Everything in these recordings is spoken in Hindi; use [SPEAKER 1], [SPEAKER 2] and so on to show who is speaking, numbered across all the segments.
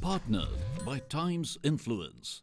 [SPEAKER 1] Partnered by Times Influence.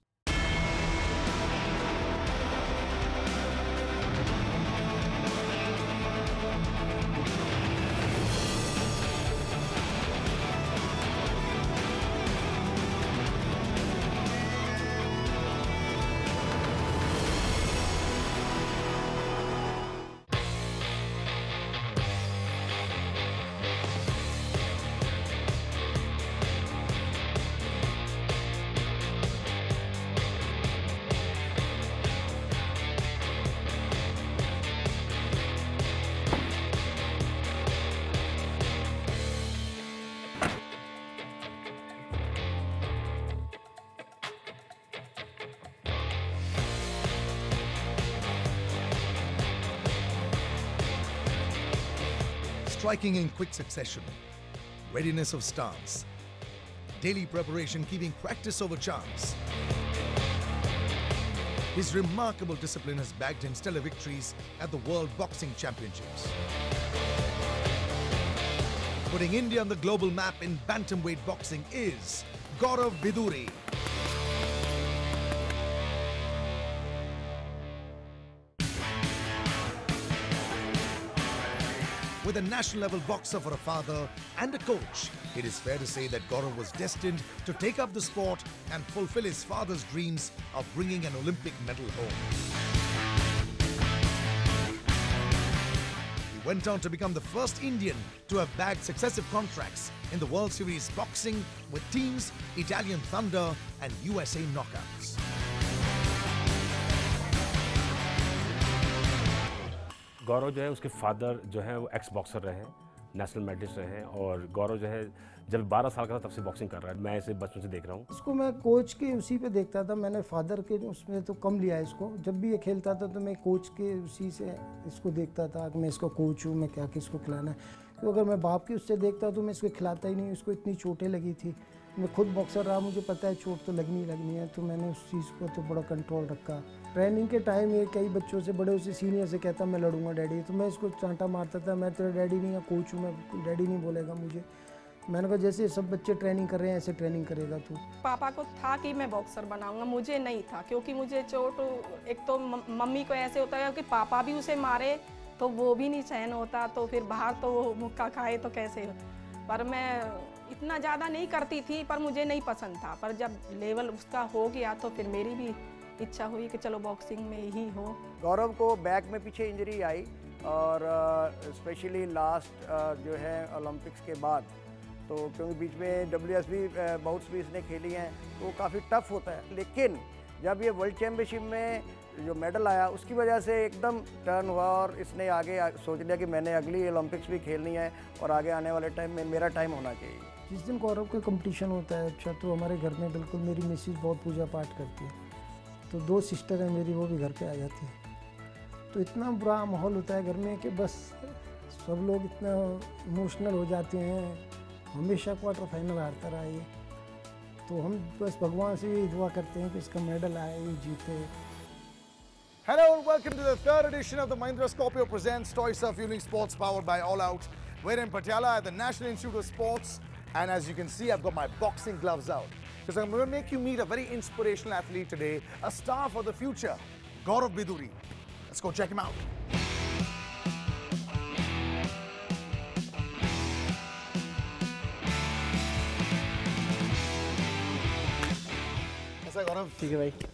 [SPEAKER 2] Striking in quick succession, readiness of stance, daily preparation keeping practice over chance. His remarkable discipline has bagged him stellar victories at the World Boxing Championships. Putting India on the global map in bantamweight boxing is Gaurav Viduri. With a national level boxer for a father and a coach, it is fair to say that Gaurav was destined to take up the sport and fulfill his father's dreams of bringing an Olympic medal home. He went on to become the first Indian to have bagged successive contracts in the World Series boxing with teams Italian Thunder and USA Knockouts.
[SPEAKER 3] गौरव जो है, उसके फादर जो है, वो एक्स बॉक्सर रहे हैं नेशनल मेडलिस्ट रहे हैं और गौरव जो है, जब 12 साल का था तब से बॉक्सिंग कर रहा है। मैं इसे बचपन से देख रहा हूँ।
[SPEAKER 4] इसको मैं कोच के उसी पे देखता था। मैंने फादर के उसमें तो कम लिया है इसको। जब भी ये खेलता था तो मैं कोच के उसी से इसको देखता था कि मैं इसका कोच हूँ, मैं क्या किसको खिलाना है। क्योंकि अगर मैं बाप के उससे देखता तो मैं इसको खिलाता ही नहीं इसको इतनी चोटें लगी थी। मैं खुद बॉक्सर रहा, मुझे पता है चोट तो लगनी लगनी है तो मैंने उस चीज़ को तो बड़ा कंट्रोल रखा। ट्रेनिंग के टाइम ये कई बच्चों से, बड़े उसे सीनियर से कहता, मैं लड़ूँगा डैडी तो मैं इसको चांटा मारता था, मैं तेरा डैडी नहीं या कोच हूँ, मैं डैडी नहीं बोलेगा मुझे. मैंने कहा, जैसे सब बच्चे ट्रेनिंग कर रहे हैं, ऐसे ट्रेनिंग करेगा तू.
[SPEAKER 5] पापा को था कि मैं बॉक्सर बनाऊँगा, मुझे नहीं था, क्योंकि मुझे चोट, एक तो मम्मी को ऐसे होता है कि पापा भी उसे मारे तो वो भी नहीं सहन होता तो फिर बाहर तो वो मुक्का खाए तो कैसे? पर मैं इतना ज़्यादा नहीं करती थी, पर मुझे नहीं पसंद था। पर जब लेवल उसका हो गया तो फिर मेरी भी इच्छा हुई कि चलो बॉक्सिंग में ही हो।
[SPEAKER 6] गौरव को बैक में पीछे इंजरी आई और स्पेशली लास्ट जो है ओलंपिक्स के बाद। तो क्योंकि बीच में डब्ल्यू एस बी बाउट्स भी इसने खेली हैं तो काफ़ी टफ होता है। लेकिन जब ये वर्ल्ड चैम्पियनशिप में जो मेडल आया, उसकी वजह से एकदम टर्न हुआ और इसने आगे सोच लिया कि मैंने अगली ओलंपिक्स भी खेलनी है और आगे आने वाले टाइम में मेरा टाइम होना चाहिए।
[SPEAKER 4] जिस दिन गौरव का कंपटीशन होता है अच्छा तो हमारे घर में बिल्कुल मेरी मिसिज बहुत पूजा पाठ करती है। तो दो सिस्टर हैं मेरी, वो भी घर पे आ जाती है। तो इतना बुरा माहौल होता है घर में कि बस सब लोग इतना इमोशनल हो जाते हैं। हमेशा क्वार्टर फाइनल हारता रहा ये। तो हम बस भगवान से यही दुआ करते हैं कि इसका मेडल आए ये जीते।
[SPEAKER 2] Hello and welcome to the third edition of the Mahindra Scorpio presents Toy Surf Unique Sports powered by All Out. We're in Patiala at the National Institute of Sports and as you can see I've got my boxing gloves out. because I'm going to make you meet a very inspirational athlete today, a star for the future, Gaurav Biduri. Let's go check him out. Gaurav?
[SPEAKER 4] ठीक है भाई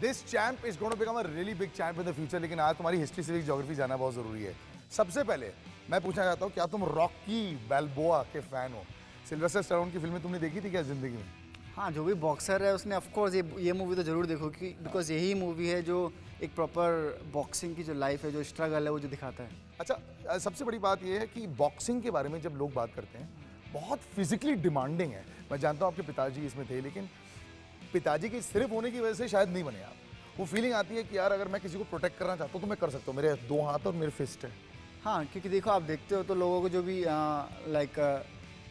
[SPEAKER 2] This champ is going to become a really big champ in the future, लेकिन आज तुम्हारी हिस्ट्री सिविक ज्योग्राफी जाना बहुत ज़रूरी है। सबसे पहले मैं पूछना चाहता हूँ क्या तुम रॉकी बेल्बोआ के फ़ैन हो? सिल्वेस्टर स्टैलोन की फ़िल्में तुमने देखी थी क्या ज़िंदगी में?
[SPEAKER 7] हाँ जो भी बॉक्सर है उसने ऑफकोर्स ये ये मूवी तो ज़रूर देखो कि बिकॉज़ यही मूवी है जो एक प्रॉपर बॉक्सिंग की जो लाइफ है जो स्ट्रगल है वो जो दिखाता है।
[SPEAKER 2] अच्छा सबसे बड़ी बात ये है कि बॉक्सिंग के बारे में जब लोग बात करते हैं बहुत फिजिकली डिमांडिंग है। मैं जानता हूँ आपके पिताजी इसमें थे लेकिन पिताजी की सिर्फ़ होने की वजह से शायद नहीं बने आप। वो फीलिंग आती है कि यार अगर मैं किसी को प्रोटेक्ट करना चाहता हूँ तो मैं कर सकता हूँ। मेरे दो हाथ और मेरे फिस्ट है।
[SPEAKER 7] हाँ क्योंकि देखो आप देखते हो तो लोगों को जो भी लाइक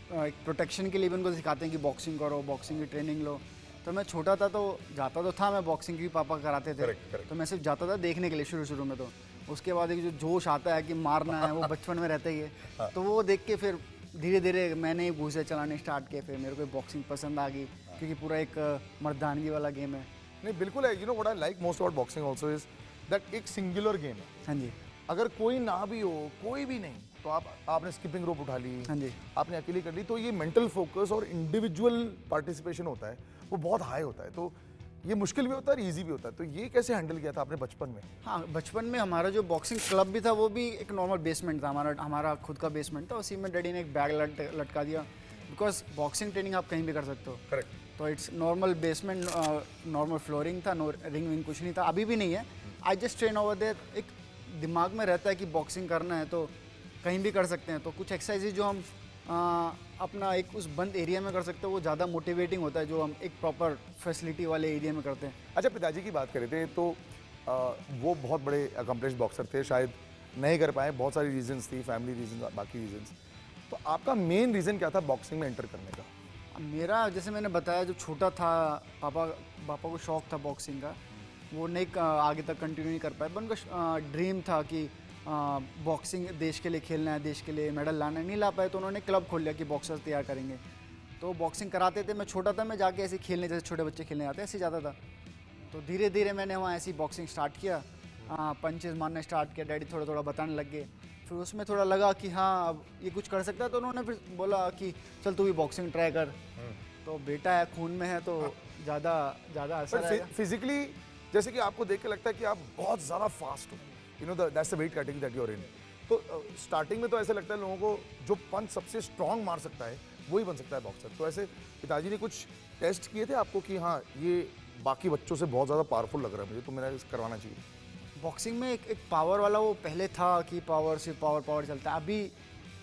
[SPEAKER 7] एक प्रोटेक्शन के लिए भी उनको सिखाते हैं कि बॉक्सिंग करो बॉक्सिंग की ट्रेनिंग लो। तो मैं छोटा था तो जाता तो था मैं बॉक्सिंग की पापा कराते थे।
[SPEAKER 2] Correct, correct.
[SPEAKER 7] तो मैं सिर्फ़ जाता था देखने के लिए शुरू शुरू में तो। उसके बाद एक जो जोश आता है कि मारना है वो बचपन में रहता ही है। तो वो देख के फिर धीरे धीरे मैंने घूसे चलाने स्टार्ट किए फिर मेरे को बॉक्सिंग पसंद आ गई। क्योंकि पूरा एक मर्दानगी वाला गेम है।
[SPEAKER 2] नहीं बिल्कुल है। You know what I like most about boxing also is that एक सिंगुलर गेम है।
[SPEAKER 7] हाँ जी।
[SPEAKER 2] अगर कोई ना भी हो कोई भी नहीं तो आप आपने स्किपिंग रोप उठा ली
[SPEAKER 7] हाँ जी।
[SPEAKER 2] आपने अकेली कर ली तो ये मेंटल फोकस और इंडिविजुअल पार्टिसिपेशन होता है वो बहुत हाई होता है। तो ये मुश्किल भी होता है और ईजी भी होता है। तो ये कैसे हैंडल किया था आपने बचपन में?
[SPEAKER 7] हाँ बचपन में हमारा जो बॉक्सिंग क्लब भी था वो भी एक नॉर्मल बेसमेंट था। हमारा हमारा खुद का बेसमेंट था। उसी में डैडी ने एक बैग लट, लटका दिया। बिकॉज़ बॉक्सिंग ट्रेनिंग आप कहीं भी कर सकते हो।
[SPEAKER 2] करेक्ट
[SPEAKER 7] तो it's normal basement normal flooring था रिंग विंग कुछ नहीं था अभी भी नहीं है। I just train over there एक दिमाग में रहता है कि बॉक्सिंग करना है तो कहीं भी कर सकते हैं। तो कुछ एक्सरसाइजेज जो हम आ, अपना एक उस बंद एरिया में कर सकते हैं वो ज़्यादा मोटिवेटिंग होता है जो हम एक प्रॉपर फैसिलिटी वाले एरिया में करते हैं।
[SPEAKER 2] अच्छा पिताजी की बात करें थे तो आ, वो बहुत बड़े अकम्पलिश बॉक्सर थे शायद नहीं कर पाए बहुत सारी रीजंस थी फैमिली रीजन बाकी रीजंस तो आपका मेन रीज़न क्या था बॉक्सिंग में एंटर करने का?
[SPEAKER 7] मेरा, जैसे मैंने बताया, जो छोटा था, पापा पापा को शौक था बॉक्सिंग का, वो नहीं आगे तक कंटिन्यू नहीं कर पाए। पर उनका ड्रीम था कि बॉक्सिंग देश के लिए खेलना है, देश के लिए मेडल लाना है। नहीं ला पाए तो उन्होंने क्लब खोल लिया कि बॉक्सर्स तैयार करेंगे। तो बॉक्सिंग कराते थे, मैं छोटा था, मैं जाके ऐसे खेलने, जैसे छोटे बच्चे खेलने जाते ऐसे जाता था। तो धीरे धीरे मैंने वहाँ ऐसी बॉक्सिंग स्टार्ट किया। पंचेज मारना स्टार्ट किया, डैडी थोड़ा थोड़ा बताने लग गए। फिर उसमें थोड़ा लगा कि हाँ अब ये कुछ कर सकता है। तो उन्होंने फिर बोला कि, चल तू भी बॉक्सिंग ट्राई कर। तो बेटा है खून में है तो ज़्यादा ज़्यादा असर
[SPEAKER 2] फिजिकली जैसे कि आपको देख के लगता है कि आप बहुत ज़्यादा फास्ट हो। You know that's the weight cutting that you are in तो स्टार्टिंग में तो ऐसे लगता है लोगों को जो पंच सबसे स्ट्रांग मार सकता है वही बन सकता है बॉक्सर तो ऐसे पिताजी ने कुछ टेस्ट किए थे आपको कि हाँ ये बाकी बच्चों से बहुत ज़्यादा पावरफुल लग रहा है मुझे तो मेरा करवाना चाहिए।
[SPEAKER 7] बॉक्सिंग में एक एक पावर वाला वो पहले था कि पावर सिर्फ़ पावर पावर चलता है। अभी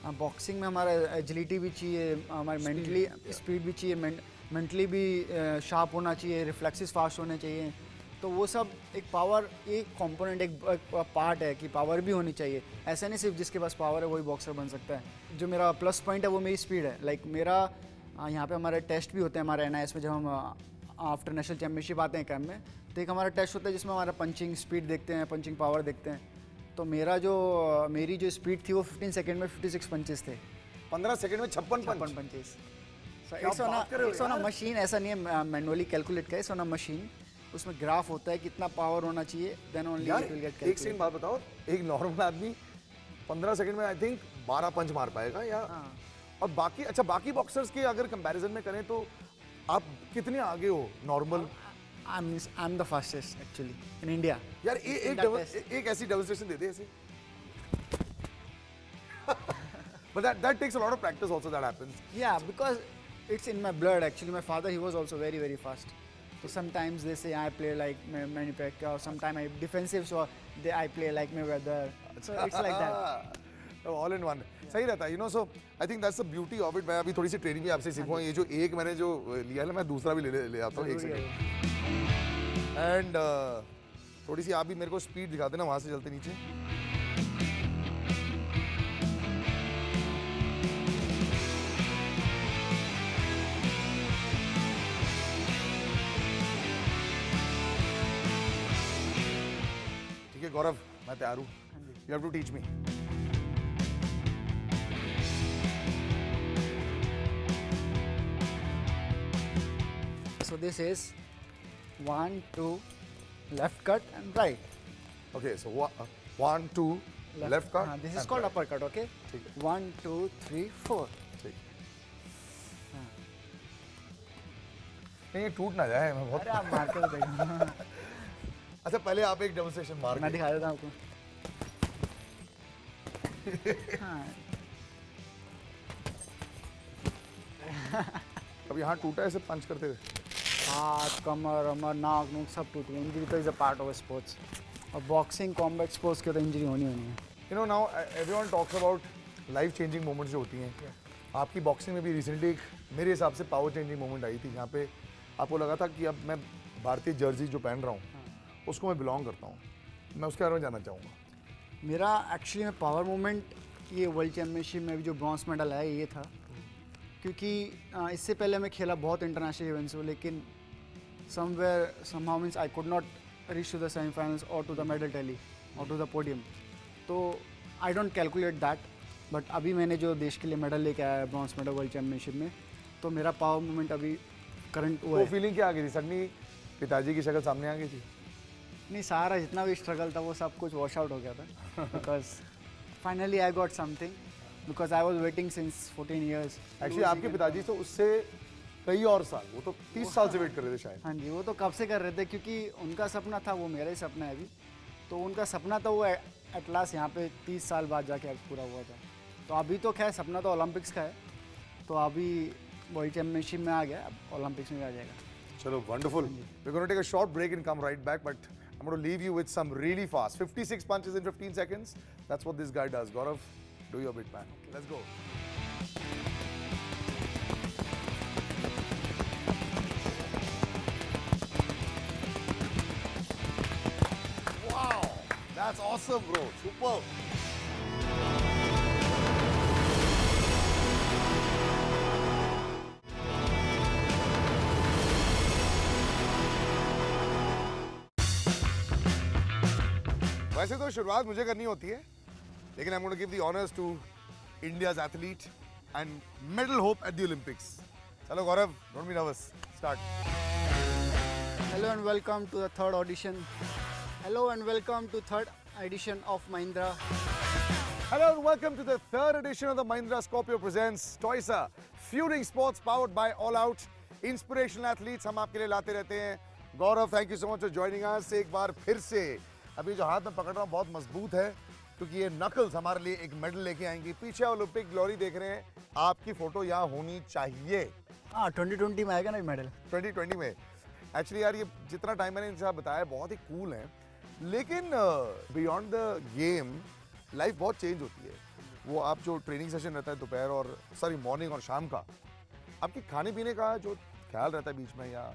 [SPEAKER 7] बॉक्सिंग में हमारा एजिलिटी भी चाहिए हमारे मेंटली स्पीड भी चाहिए। मेंटली भी शार्प होना चाहिए रिफ्लेक्सेस फास्ट होने चाहिए। तो वो सब एक पावर एक कंपोनेंट एक, एक पार्ट है कि पावर भी होनी चाहिए। ऐसा नहीं सिर्फ़ जिसके पास पावर है वही बॉक्सर बन सकता है। जो मेरा प्लस पॉइंट है वो मेरी स्पीड है। लाइक मेरा यहाँ पे हमारे टेस्ट भी होते हैं हमारे एन में जब हम आफ्टर नेशनल चैम्पियनशिप आते हैं कैम्प में। तो एक हमारा टेस्ट होता है जिसमें हमारा पंचिंग स्पीड देखते हैं पंचिंग पावर देखते हैं। तो मेरा जो मेरी जो स्पीड थी वो 15 सेकंड में 56 पंचेस थे।
[SPEAKER 2] पंद्रह सेकंड में छप्पन
[SPEAKER 7] छप्पन पंचेस
[SPEAKER 2] कर हो यार?
[SPEAKER 7] मशीन ऐसा नहीं है मैनुअली कैलकुलेट का है मशीन उसमें ग्राफ होता है कितना पावर होना चाहिए देन ओनली
[SPEAKER 2] यार
[SPEAKER 7] विल गेट
[SPEAKER 2] एक सेकंड बात बताओ एक नॉर्मल आदमी पंद्रह सेकंड में आई थिंक बारह पंच मार पाएगा या और बाकी अच्छा बाकी बॉक्सर्स के अगर कंपैरिजन में करें तो आप कितने आगे हो normal
[SPEAKER 7] I am I am the fastest actually in India
[SPEAKER 2] यार ए, एक डबल एक ऐसी डेमोंस्ट्रेशन दे दे ऐसे but that that takes a lot of practice also that happens
[SPEAKER 7] Yeah, because it's in my blood actually. My father, he was also very, very fast. So sometimes they say I play like Ma- Manny Pacquiao, or sometimes I defensive, so they, I play like Mayweather. So it's like that.
[SPEAKER 2] All in one सही रहता है you know so I think that's the beauty of it मैं अभी थोड़ी सी ट्रेनिंग भी आपसे सीखूँगा ये जो एक मैंने जो लिया है ना मैं दूसरा भी ले ले, ले आता हूँ एक सेकंड एंड थोड़ी सी आप भी मेरे को स्पीड दिखा देना वहाँ से चलते नीचे। ठीक है गौरव मैं तैयार हूँ। You have to teach me
[SPEAKER 7] So this is one, two, left cut and right.
[SPEAKER 2] Okay so one two left का
[SPEAKER 7] हाँ, this is called right. uppercut, okay? One, two, three, four.
[SPEAKER 2] ये टूट ना जाए मैं बहुत
[SPEAKER 7] अरे आप हो देखो
[SPEAKER 2] अच्छा पहले आप एक डेमोस्ट्रेशन मार
[SPEAKER 7] मैं दिखा देता हूँ आपको हाँ
[SPEAKER 2] कभी हाथ टूटा है ऐसे पंच करते हुए
[SPEAKER 7] हाथ कमर अमर नाक नूक सब टूट गए। इंजरी तो is a part of sports और बॉक्सिंग कॉम्बैट स्पोर्ट्स के तो इंजरी होनी होनी है।
[SPEAKER 2] You know now everyone talks about life changing moments जो होती हैं। Yeah. आपकी बॉक्सिंग में भी रिसेंटली एक मेरे हिसाब से पावर चेंजिंग मोमेंट आई थी जहाँ पे आपको लगा था कि अब मैं भारतीय जर्सी जो पहन रहा हूँ उसको मैं बिलोंग करता हूँ। मैं उसके बारे में जानना चाहूँगा।
[SPEAKER 7] मेरा एक्चुअली में पावर मोमेंट ये वर्ल्ड चैम्पियनशिप में भी जो ब्रॉन्ज मेडल आया ये था। क्योंकि इससे पहले मैं खेला बहुत इंटरनेशनल इवेंट्स में लेकिन somewhere somehow means I could not reach to the semifinals और टू द मेडल टैली और टू द पोडियम तो I don't calculate that but अभी मैंने जो देश के लिए मेडल लेके आया है ब्रॉन्ज मेडल वर्ल्ड चैम्पियनशिप में तो मेरा पावर मोमेंट अभी करंट वो
[SPEAKER 2] फीलिंग क्या आ गई थी? सडनली पिताजी की शक्ल सामने आ गई थी?
[SPEAKER 7] नहीं सारा जितना भी स्ट्रगल था वो सब कुछ वॉश आउट हो गया था। Because finally I got something because I was waiting since fourteen years
[SPEAKER 2] actually आपके पिताजी तो उससे कई और साल वो तो तीस साल से वेट कर रहे थे शायद।
[SPEAKER 7] हाँ जी वो तो कब से कर रहे थे? क्योंकि उनका सपना था वो मेरा ही सपना है अभी। तो उनका सपना तो वो एट लास्ट यहाँ पे तीस साल बाद जाके अब पूरा हुआ था। तो अभी तो खैर सपना तो ओलंपिक्स का है। तो अभी वर्ल्ड चैंपियनशिप में आ गया अब ओलंपिक्स में आ जाएगा।
[SPEAKER 2] चलो wonderful short break and come right back but I am gonna leave you with some really fast 56 punches in 15 seconds that's what this guy does Gaurav do your bit man let's go okay. That's awesome, bro. Super. वैसे तो शुरुआत मुझे करनी होती है लेकिन I am give the honours to India's athlete and medal hope at the Olympics चलो Gaurav don't be nervous start
[SPEAKER 7] hello and welcome to the third audition. Hello and welcome to third edition of Mahindra.
[SPEAKER 2] Hello and welcome to the third edition of the Mahindra Scorpio presents Toysa Fueling Sports powered by All Out Inspirational Athletes हम आपके लिए लाते रहते हैं Gaurav thank you so much for joining us एक बार फिर से अभी जो हाथ में पकड़ रहा हूँ बहुत मज़बूत है क्योंकि ये नकल्स हमारे लिए एक मेडल लेके आएँगी पीछे ओलंपिक ग्लोरी देख रहे हैं आपकी फ़ोटो यहाँ होनी चाहिए
[SPEAKER 7] हाँ 2020 में आएगा ना मेडल
[SPEAKER 2] 2020 में एक्चुअली यार ये जितना टाइम मैंने इनसे बताया बहुत ही कूल है लेकिन बियॉन्ड द गेम लाइफ बहुत चेंज होती है। वो आप जो ट्रेनिंग सेशन रहता है दोपहर और सॉरी मॉर्निंग और शाम का आपके खाने पीने का जो ख्याल रहता है बीच में या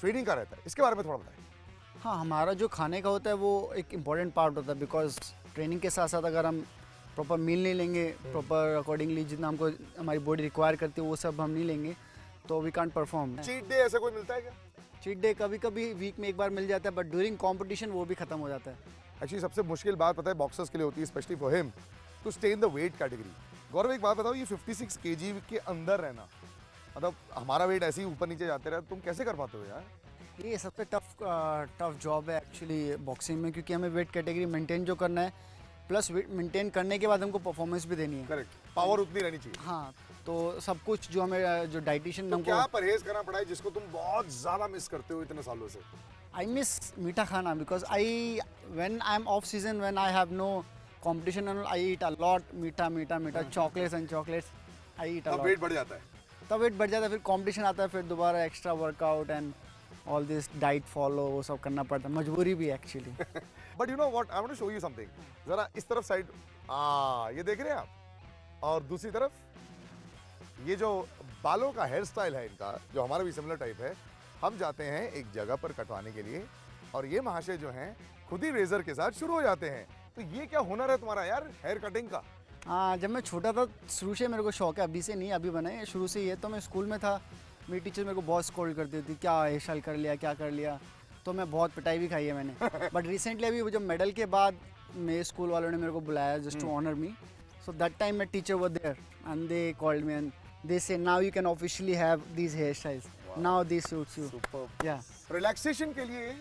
[SPEAKER 2] ट्रेनिंग का रहता है इसके बारे में थोड़ा बताएँ।
[SPEAKER 7] हाँ हमारा जो खाने का होता है वो एक इंपॉर्टेंट पार्ट होता है बिकॉज़ ट्रेनिंग के साथ साथ अगर हम प्रॉपर मील नहीं लेंगे प्रॉपर अकॉर्डिंगली जितना हमको हमारी बॉडी रिक्वायर करती है वो सब हम नहीं लेंगे तो we can't perform
[SPEAKER 2] cheat day ऐसा कोई मिलता है क्या?
[SPEAKER 7] चीट डे कभी कभी वीक में एक बार मिल जाता है बट ड्यूरिंग कॉम्पिटिशन वो भी खत्म हो जाता है।
[SPEAKER 2] एक्चुअली सबसे मुश्किल बात पता है बॉक्सर्स के लिए होती है specially for him to stay in the weight category Gaurav एक बात बताओ ये 56 केजी के अंदर रहना मतलब हमारा वेट ऐसे ही ऊपर नीचे जाते रहे तुम कैसे कर पाते हो यार?
[SPEAKER 7] ये सबसे टफ टफ जॉब है एक्चुअली बॉक्सिंग में क्योंकि हमें वेट कैटेगरी मेंटेन जो करना है प्लस वेट मेंटेन करने के बाद हमको परफॉर्मेंस भी देनी है।
[SPEAKER 2] करेक्ट पावर उतनी रहनी चाहिए।
[SPEAKER 7] हाँ तो सब कुछ जो हमें जो डाइटिशियन
[SPEAKER 2] तो क्या परहेज करना पड़ा है जिसको तुम बहुत ज़्यादा मिस करते हो इतने सालों से?
[SPEAKER 7] I miss मीठा खाना when I'm off season when I have no competition and all, I eat a lot. मीठा मीठा मीठा chocolates I eat a
[SPEAKER 2] अब
[SPEAKER 7] lot.
[SPEAKER 2] वेट बढ़ जाता है।
[SPEAKER 7] तब वेट बढ़ जाता है फिर कंपटीशन आता है फिर दोबारा extra workout and all this diet follow वो सब करना पड़ता है। मजबूरी भी actually
[SPEAKER 2] but you know what I want to show you something जरा इस तरफ़ साइड आ ये देख रहे हैं आप? और दूसरी तरफ़? ये जो बालों का हेयर स्टाइल है इनका जो हमारा भी सिमिलर टाइप है हम जाते हैं एक जगह पर कटवाने के लिए और ये महाशय जो हैं खुद ही रेजर के साथ शुरू हो जाते हैं। तो ये क्या हुनर है तुम्हारा यार हेयर कटिंग का?
[SPEAKER 7] हाँ जब मैं छोटा था शुरू से मेरे को शौक है अभी से नहीं अभी बना है शुरू से ही है। तो मैं स्कूल में था मेरी टीचर मेरे को बहुत स्कोल्ड करती थी क्या हेयर स्टाइल कर लिया क्या कर लिया। तो मैं बहुत पिटाई भी खाई है मैंने। बट रिसेंटली अभी वो जब मेडल के बाद मेरे स्कूल वालों ने मेरे को बुलाया just to honour me so that time मैं teacher were there and they called me and they say now you can officially have these hair styles now this suits you या
[SPEAKER 2] रिलैक्सेशन के लिए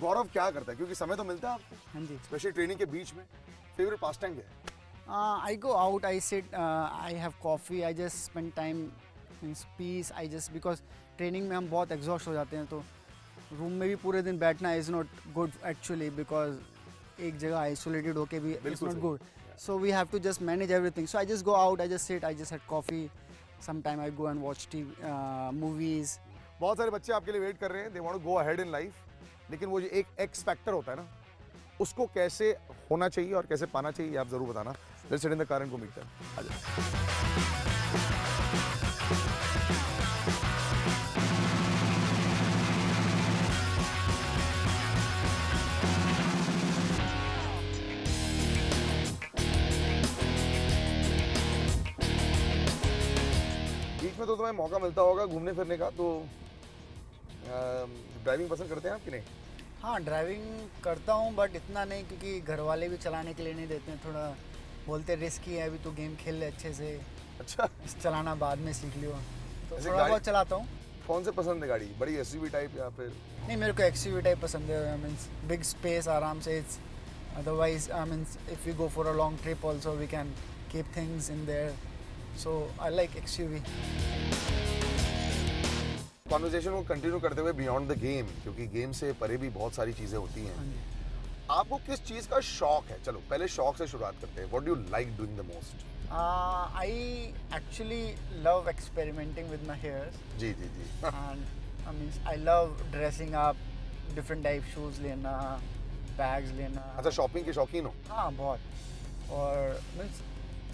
[SPEAKER 2] गौरव क्या करता है क्योंकि समय तो मिलता है आपको
[SPEAKER 7] हाँ जी
[SPEAKER 2] स्पेशली ट्रेनिंग के बीच में फेवरेट पास टाइम क्या है
[SPEAKER 7] Uh, I go out, I sit, uh, I have coffee, I just spend time in peace. I just because training में हम बहुत exhaust हो जाते हैं तो रूम में भी पूरे दिन बैठना is not good actually because एक जगह isolated होके भी it's
[SPEAKER 2] बिल्कुल
[SPEAKER 7] not
[SPEAKER 2] सही।
[SPEAKER 7] good. So we have to just manage everything. So I just go out, I just sit, I just had I go and watch the movies.
[SPEAKER 2] बहुत सारे बच्चे आपके लिए वेट कर रहे हैं. They want to go ahead in life लेकिन वो जो एक एक्स फैक्टर होता है ना, उसको कैसे होना चाहिए और कैसे पाना चाहिए आप ज़रूर बताना. लेट्स इन द कारण को मीट कर आ जाओ. में तो तुम्हें मौका मिलता होगा घूमने फिरने का तो ड्राइविंग पसंद करते हैं आप कि नहीं?
[SPEAKER 7] हाँ ड्राइविंग करता हूँ बट इतना नहीं क्योंकि घर वाले भी चलाने के लिए नहीं देते हैं थोड़ा बोलते रिस्की है अभी तो गेम खेल ले अच्छे से।
[SPEAKER 2] अच्छा।
[SPEAKER 7] चलाना बाद में सीख लियो। तो थोड़ा बहुत चलाता हूँ।
[SPEAKER 2] कौन से पसंद है गाड़ी? बड़ी एस टाइप या फिर
[SPEAKER 7] नहीं मेरे को एक्सयूवी टाइप पसंद है मीन्स बिग स्पेस आराम से it's otherwise I means if you go for a long trip also we can keep things in there so I like XUV
[SPEAKER 2] conversation को कंटिन्यू करते हुए बियॉन्ड द गेम क्योंकि गेम से परे भी बहुत सारी चीज़ें होती हैं। आपको किस चीज़ का शौक है? चलो पहले शौक से शुरुआत करते हैं। What do you like doing the
[SPEAKER 7] most I actually love experimenting with my hairs,
[SPEAKER 2] जी जी जी।
[SPEAKER 7] And I mean I love dressing up, different type shoes लेना, bags लेना.
[SPEAKER 2] अच्छा शॉपिंग के शौकीन हो?
[SPEAKER 7] हाँ बहुत। और means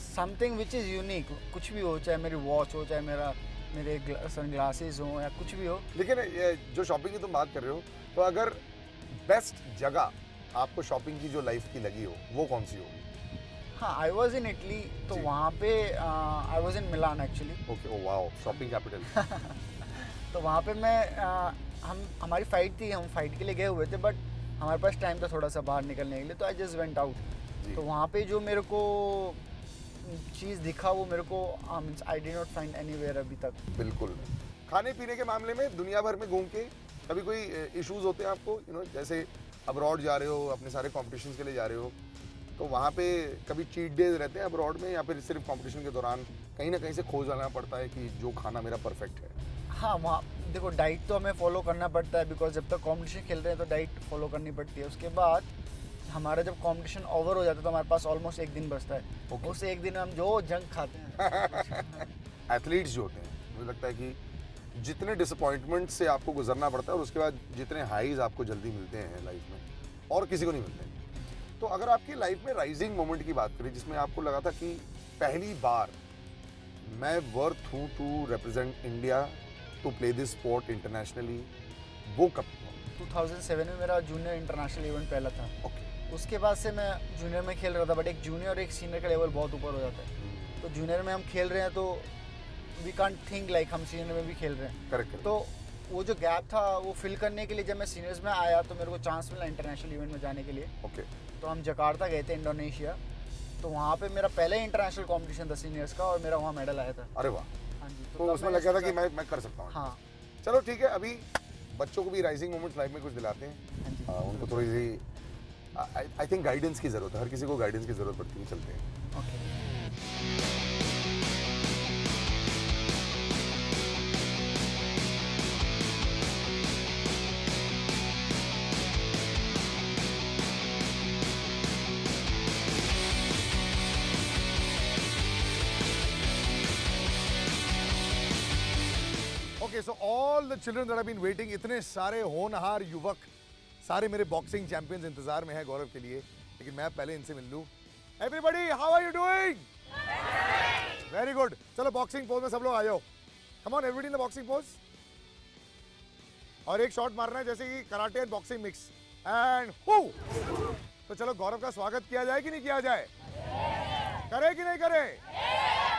[SPEAKER 7] something which is unique कुछ भी हो चाहे मेरी वॉच हो चाहे मेरा मेरे सन ग्लासेस हो या कुछ भी हो।
[SPEAKER 2] लेकिन जो शॉपिंग की तुम बात कर रहे हो तो अगर बेस्ट जगह आपको शॉपिंग की जो लाइफ की लगी हो वो कौन सी होगी?
[SPEAKER 7] हाँ आई वॉज़ इन इटली तो वहाँ पे I was in Milan actually
[SPEAKER 2] okay oh wow shopping capital
[SPEAKER 7] तो वहाँ पे मैं आ, हम हमारी फ़ाइट थी हम फाइट के लिए गए हुए थे बट हमारे पास टाइम था थोड़ा सा बाहर निकलने के लिए तो आई जस्ट वेंट आउट तो वहाँ पे जो मेरे को चीज़ दिखा वो मेरे को I did not find any अभी तक।
[SPEAKER 2] बिल्कुल। खाने पीने के मामले में दुनिया भर में घूम के कभी कोई इश्यूज़ होते हैं आपको? यू नो जैसे अब्रॉड जा रहे हो अपने सारे कॉम्पिटिशन के लिए जा रहे हो तो वहाँ पे कभी चीट डेज़ रहते हैं अब्रॉड में या फिर सिर्फ़ कंपटीशन के दौरान कहीं ना कहीं से खोज आना पड़ता है कि जो खाना मेरा परफेक्ट है?
[SPEAKER 7] हाँ वहाँ देखो डाइट तो हमें फॉलो करना पड़ता है बिकॉज़ जब तक कॉम्पिटिशन खेल रहे हैं तो डाइट फॉलो करनी पड़ती है। उसके बाद हमारा जब कंपटीशन ओवर हो जाता है तो हमारे पास ऑलमोस्ट एक दिन बचता है।
[SPEAKER 2] Okay.
[SPEAKER 7] उस एक दिन हम जो जंक खाते हैं।
[SPEAKER 2] एथलीट्स जो होते हैं मुझे लगता है कि जितने डिसअपॉइंटमेंट से आपको गुजरना पड़ता है और उसके बाद जितने हाईज आपको जल्दी मिलते हैं लाइफ में और किसी को नहीं मिलते तो अगर आपकी लाइफ में राइजिंग मोमेंट की बात करें जिसमें आपको लगा था कि पहली बार मैं वर्थ हूँ to represent India to play this sport internationally वो कब हुआ?
[SPEAKER 7] 2007 में मेरा जूनियर इंटरनेशनल इवेंट पहला था।
[SPEAKER 2] ओके
[SPEAKER 7] उसके बाद से मैं जूनियर में खेल रहा था बट एक जूनियर और एक सीनियर का लेवल बहुत ऊपर हो जाता है। तो जूनियर में हम खेल रहे हैं तो वी कांट थिंक लाइक हम सीनियर में भी खेल रहे हैं।
[SPEAKER 2] करेक्ट
[SPEAKER 7] तो वो जो गैप था वो फिल करने के लिए जब मैं सीनियर्स में आया तो मेरे को चांस मिला इंटरनेशनल इवेंट में जाने के लिए।
[SPEAKER 2] ओके
[SPEAKER 7] तो हम जकार्ता गए थे इंडोनेशिया तो वहाँ पे मेरा पहला इंटरनेशनल कंपटीशन था सीनियर्स का और मेरा वहाँ मेडल आया था।
[SPEAKER 2] अरे वाह।
[SPEAKER 7] हाँ जी
[SPEAKER 2] तो
[SPEAKER 7] तब
[SPEAKER 2] उसमें लग गया था कि मैं मैं कर सकता हूँ।
[SPEAKER 7] हाँ।
[SPEAKER 2] चलो ठीक है अभी बच्चों को भी राइजिंग मोमेंट्स लाइफ में कुछ दिलाते हैं।
[SPEAKER 7] हाँ
[SPEAKER 2] आ, उनको थोड़ी सी आई थिंक गाइडेंस की ज़रूरत है। हर किसी को गाइडेंस की ज़रूरत पड़ती है चलते हैं।
[SPEAKER 7] Okay
[SPEAKER 2] okay so all the children that have been waiting इतने सारे होनहार युवक सारे मेरे बॉक्सिंग चैंपियंस इंतज़ार में है गौरव के लिए, लेकिन मैं पहले इनसे मिल लूँ। Everybody how are you doing very good चलो बॉक्सिंग पोज में सब लोग आ जाओ। Come on everybody in the boxing pose और एक शॉट मारना है, जैसे कि karate and boxing mix and who तो चलो गौरव का स्वागत किया जाए कि नहीं किया जाए? करे कि नहीं करे?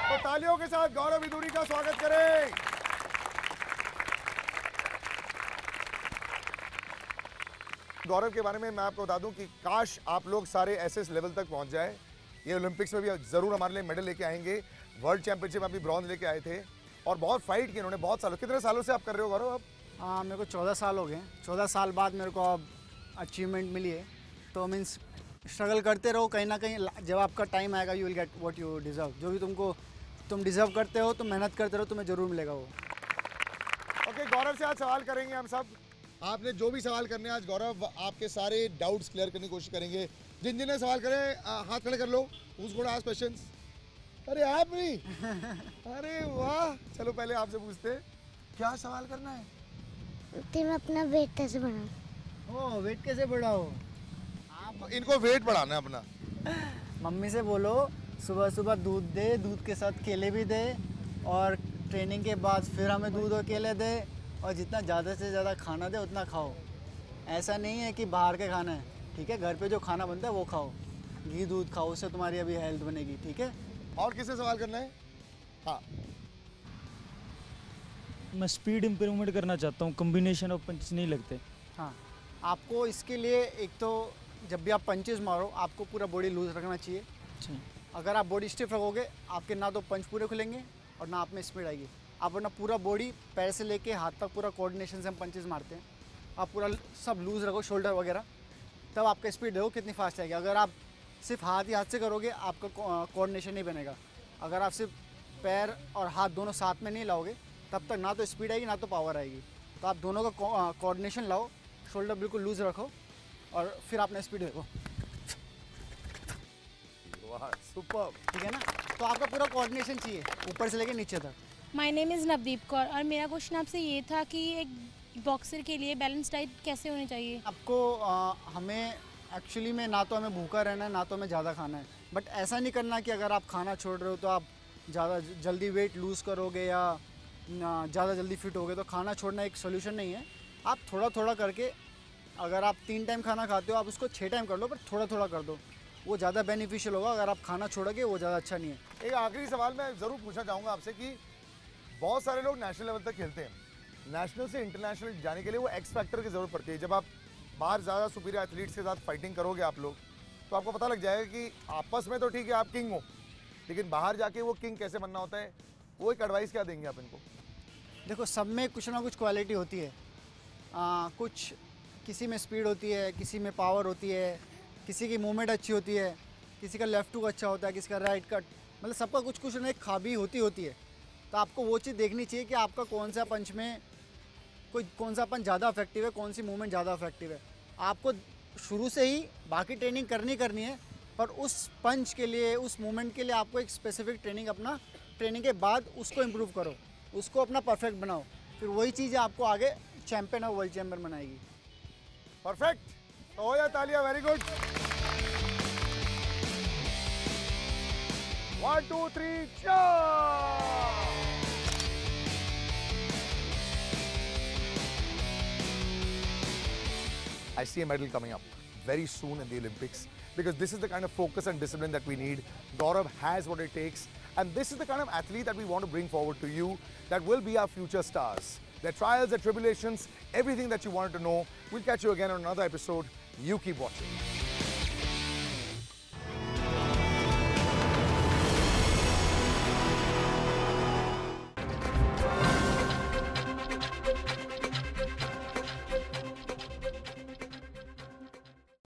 [SPEAKER 2] तो तालियों के साथ गौरव विदुरी का स्वागत करें। गौरव के बारे में मैं आपको बता दूँ कि काश आप लोग सारे ऐसे लेवल तक पहुँच जाए। ये ओलंपिक्स में भी ज़रूर हमारे लिए मेडल लेके आएँगे। वर्ल्ड चैंपियनशिप में भी ब्रॉन्ज लेके आए थे और बहुत फाइट की इन्होंने बहुत सालों कितने सालों से आप कर रहे हो गौरव अब
[SPEAKER 7] हाँ मेरे को चौदह साल हो गए चौदह साल बाद मेरे को अब अचीवमेंट मिली है। तो मीन्स स्ट्रगल करते रहो कहीं ना कहीं जब आपका टाइम आएगा you will get what you deserve जो भी तुमको तुम डिज़र्व करते हो तुम मेहनत करते रहो तुम्हें ज़रूर मिलेगा वो।
[SPEAKER 2] ओके गौरव से आज सवाल करेंगे हम सब। आपने जो भी सवाल करने आज गौरव आपके सारे डाउट्स क्लियर करने की कोशिश करेंगे। जिन जिन्हें सवाल करें हाथ खड़े कर लो। उस गोड़ा आज क्वेश्चन अरे आप नहीं अरे वाह! चलो पहले आपसे पूछते क्या सवाल करना है?
[SPEAKER 8] कि मैं अपना वेट कैसे बढ़ाऊँ
[SPEAKER 7] ओ वेट कैसे बढ़ाओ आप
[SPEAKER 2] इनको वेट बढ़ाना है अपना।
[SPEAKER 7] मम्मी से बोलो सुबह सुबह दूध दे दूध के साथ केले भी दे और ट्रेनिंग के बाद फिर हमें दूध और केले दे। और जितना ज़्यादा से ज़्यादा खाना दे उतना खाओ। ऐसा नहीं है कि बाहर के खाना है ठीक है? घर पे जो खाना बनता है वो खाओ। घी दूध खाओ उससे तुम्हारी अभी हेल्थ बनेगी ठीक है?
[SPEAKER 2] और किससे सवाल करना है? हाँ।
[SPEAKER 9] मैं स्पीड इम्प्रूवमेंट करना चाहता हूँ कम्बिनेशन ऑफ़ पंच नहीं लगते।
[SPEAKER 7] हाँ। आपको इसके लिए एक तो जब भी आप पंचेस मारो आपको पूरा बॉडी लूज रखना चाहिए।
[SPEAKER 9] अच्छा।
[SPEAKER 7] अगर आप बॉडी स्टिफ रखोगे आपके ना तो पंच पूरे खुलेंगे और ना आप में स्पीड आएगी। आप अपना पूरा बॉडी पैर से लेके हाथ तक पूरा कोऑर्डिनेशन से हम पंचेज मारते हैं। आप पूरा सब लूज रखो शोल्डर वगैरह। तब आपका स्पीड देखो कितनी फास्ट आएगी। अगर आप सिर्फ़ हाथ ही हाथ से करोगे आपका कोऑर्डिनेशन नहीं बनेगा। अगर आप सिर्फ़ पैर और हाथ दोनों साथ में नहीं लाओगे तब तक ना तो स्पीड आएगी ना तो पावर आएगी। तो आप दोनों का कोऑर्डिनेशन लाओ शोल्डर बिल्कुल लूज रखो और फिर आपने स्पीड देखो।
[SPEAKER 2] सुपर
[SPEAKER 7] ठीक है ना? तो आपका पूरा कोऑर्डिनेशन चाहिए ऊपर से लेके नीचे तक।
[SPEAKER 10] My name is Navdeep Kaur और मेरा क्वेश्चन आपसे ये था कि एक बॉक्सर के लिए बैलेंस डाइट कैसे होनी चाहिए?
[SPEAKER 7] आपको आ, हमें एक्चुअली में ना तो हमें भूखा रहना है ना तो हमें ज़्यादा खाना है। बट ऐसा नहीं करना कि अगर आप खाना छोड़ रहे हो तो आप ज़्यादा जल्दी वेट लूज़ करोगे या ज़्यादा जल्दी फिट होगे तो खाना छोड़ना एक सोल्यूशन नहीं है। आप थोड़ा थोड़ा करके अगर आप तीन टाइम खाना खाते हो आप उसको छः टाइम कर लो पर थोड़ा थोड़ा कर दो। वो ज़्यादा बेनिफिशियल होगा अगर आप खाना छोड़ोगे वो ज़्यादा अच्छा नहीं है।
[SPEAKER 2] एक आखिरी सवाल मैं ज़रूर पूछना चाहूँगा आपसे कि बहुत सारे लोग नेशनल लेवल तक खेलते हैं। नेशनल से इंटरनेशनल जाने के लिए वो एक्स फैक्टर की ज़रूरत पड़ती है। जब आप बाहर ज़्यादा सुपीरियर एथलीट्स के साथ फाइटिंग करोगे आप लोग तो आपको पता लग जाएगा कि आपस में तो ठीक है आप किंग हो लेकिन बाहर जाके वो किंग कैसे बनना होता है वो एक एडवाइस क्या देंगे आप इनको?
[SPEAKER 7] देखो सब में कुछ ना कुछ क्वालिटी होती है। आ, कुछ किसी में स्पीड होती है किसी में पावर होती है किसी की मूवमेंट अच्छी होती है किसी का लेफ़्ट टू अच्छा होता है किसी का राइट कट मतलब सबका कुछ कुछ ना एक खाबी होती होती है। तो आपको वो चीज़ देखनी चाहिए कि आपका कौन सा पंच में कोई, कौन सा पंच ज़्यादा अफेक्टिव है, कौन सी मूवमेंट ज़्यादा अफेक्टिव है। आपको शुरू से ही बाकी ट्रेनिंग करनी करनी है, पर उस पंच के लिए, उस मूवमेंट के लिए आपको एक स्पेसिफिक ट्रेनिंग अपना ट्रेनिंग के बाद उसको इम्प्रूव करो, उसको अपना परफेक्ट बनाओ, फिर वही चीज़ आपको आगे चैंपियन और वर्ल्ड चैंपियन बनाएगी
[SPEAKER 2] परफेक्ट हो या तालिया very good one two three I see a medal coming up very soon in the Olympics because this is the kind of focus and discipline that we need. Gaurav has what it takes and this is the kind of athlete that we want to bring forward to you that will be our future stars. Their trials, their tribulations, everything that you wanted to know. We'll catch you again on another episode. You keep watching.